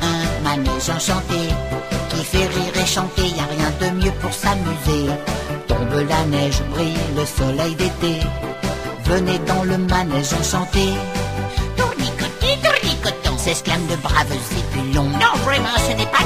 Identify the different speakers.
Speaker 1: Un manège enchanté qui fait rire et chanter, y a rien de mieux pour s'amuser. Tombe la neige, brille le soleil d'été. Venez dans le manège enchanté.
Speaker 2: Tournicoté, tournicoton.
Speaker 1: S'exclament de braves épulons.
Speaker 2: Non, vraiment, ce n'est pas